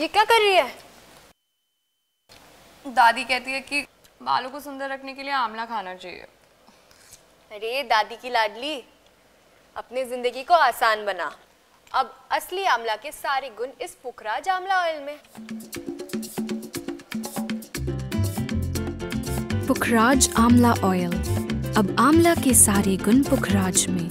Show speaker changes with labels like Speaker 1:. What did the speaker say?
Speaker 1: ये क्या कर रही है?
Speaker 2: दादी कहती है कि बालों को सुंदर रखने के लिए आंवला खाना चाहिए।
Speaker 1: अरे दादी की लाडली अपनी ज़िंदगी को आसान बना। अब असली आंवला के सारे गुण इस पुखराज आंवला ऑयल में।
Speaker 3: पुखराज आमला ऑयल अब आमला के सारे गुण पुखराज में।